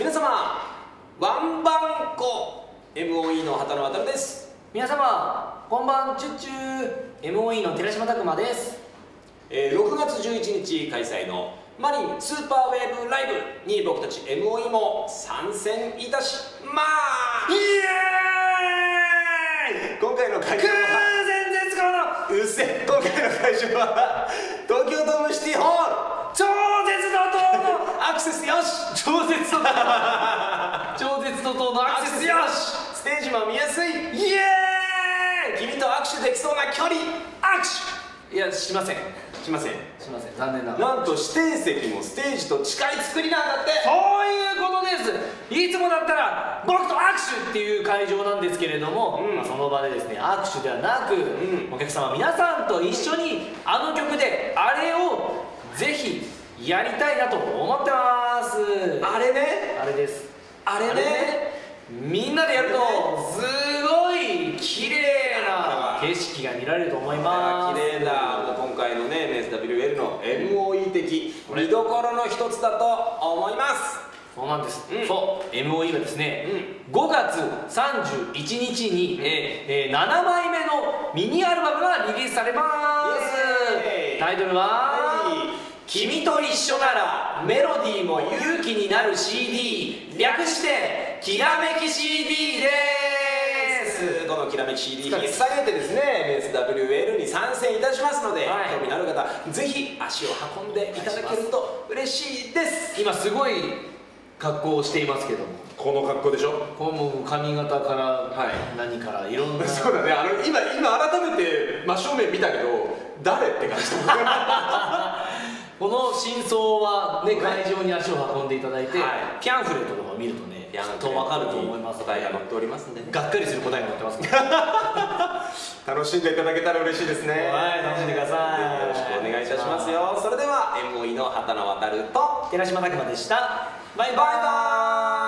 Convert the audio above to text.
皆様ワンバンコ MOE の畑野渡です。皆様こんばんチュッチュー MOE の寺島拓磨です。えー6月11日開催のマリンスーパーウェーブライブに僕たち MOE も参戦いたします。イエーイ！今回の会場空は前絶後の！うっせえ今回の会場は東京ドームシティホールし超絶怒涛超絶怒涛のアクセスよし。ステージも見やすい。イエーイ！君と握手できそうな距離握いやしません。手しません。しません。残念ながら。なんと指定席もステージと近い作りなんだって。そういうことです。いつもだったら僕と握手っていう会場なんですけれども、うん。まあ、その場でですね握手ではなく、ん。お客様皆さんと一緒にあの曲であれをぜひやりたいなと思ってますです。あれねみんなでやるとすごい綺麗な景色が見られると思います。綺麗だ今回のね MSWL の MOE 的見どころの一つだと思います。そうなんです、うん。そう MOE はですね、5月31日に、えーえー7枚目のミニアルバムがリリースされます。タイトルははい「君と一緒ならメロディーも勇気になる CD」略して「きらめき CD」です。このきらめき CD 引っ提げてですね MSWL に参戦いたしますので、はい。興味のある方ぜひ足を運んでいただけると嬉しいです。今すごい格好をしていますけども。この格好でしょ？こうもう髪型からはい。何からいろんな、そうだね。あの今今改めて真正面見たけど誰って感じ この真相はねね会場に足を運んでいただいて、はい。ピャンフレットとかを見るとねきっと分かると思いますが載っておりますんでね。がっかりする答えが載ってますから 楽しんでいただけたら嬉しいですね。はい楽しんでください。よろしくお願いいたしますよ。それでは MOE の畑野渡ると寺島拓磨でした。バイバイ。バイバ